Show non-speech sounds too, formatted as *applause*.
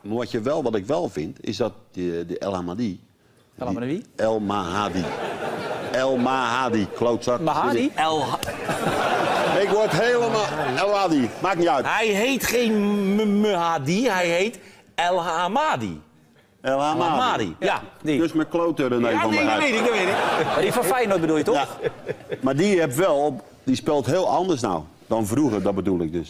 Maar wat, je wel, wat ik wel vind, is dat de, de El Hamadi... El Hamadi? El Mahadi. El Mahadi, klootzak. Mahadi? El, Ik word helemaal... El Hadi, maakt niet uit. hij heet geen Mahadi, hij heet El Hamadi. El Hamadi. Ja. Die. Dus met er nee Ja, van nee, dat weet ik, ik. *laughs* Maar die van Feyenoord bedoel je toch? Ja. Maar die heb wel, die speelt heel anders nou dan vroeger, dat bedoel ik dus.